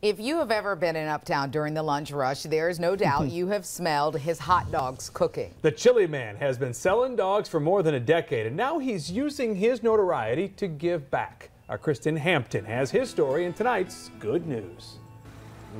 If you have ever been in Uptown during the lunch rush, there is no doubt you have smelled his hot dogs cooking. The Chili Man has been selling dogs for more than a decade, and now he's using his notoriety to give back. Our Kristen Hampton has his story in tonight's Good News.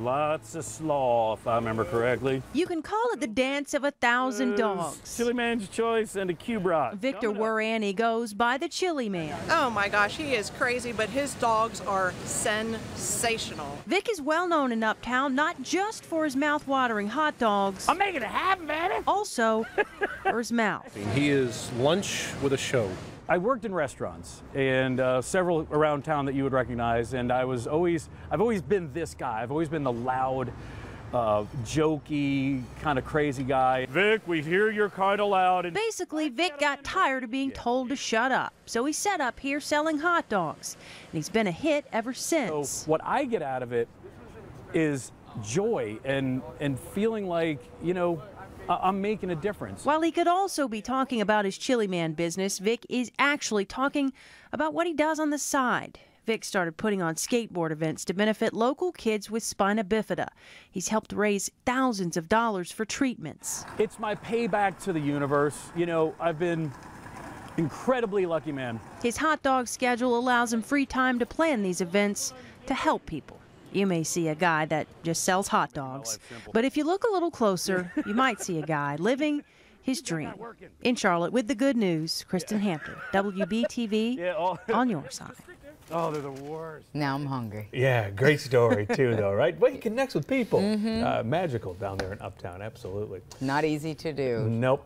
Lots of slaw, if I remember correctly. You can call it the dance of a thousand uh, dogs. Chili Man's Choice and a Cube Rock. Victor Warani goes by the Chili Man. Oh my gosh, he is crazy, but his dogs are sensational. Vic is well known in Uptown not just for his mouth-watering hot dogs, I'm making it happen, baby. also for his mouth. He is lunch with a show. I worked in restaurants and uh, several around town that you would recognize, and I was always, I've always been this guy. I've always been the loud, uh, jokey, kind of crazy guy. Vic, we hear you're kind of loud. And Basically, Vic got tired of being told to shut up, so he set up here selling hot dogs, and he's been a hit ever since. so since. what I get out of it is joy and and feeling like you know I- I'm making a difference. While he could also be talking about his Chili Man business, Vic is actually talking about what he does on the side. Vic started putting on skateboard events to benefit local kids with spina bifida. He's helped raise thousands of dollars for treatments. It's my payback to the universe. You know, I've been incredibly lucky, man. His hot dog schedule allows him free time to plan these events to help people. You may see a guy that just sells hot dogs, but if you look a little closer, you might see a guy living his dream. In Charlotte, with the good news, Kristen Hampton, WBTV, Yeah, all, on your side. oh, they're the worst. Now I'm hungry. Yeah, great story too, though, right? Well, he connects with people. Uh, magical down there in Uptown, absolutely. Not easy to do. Nope.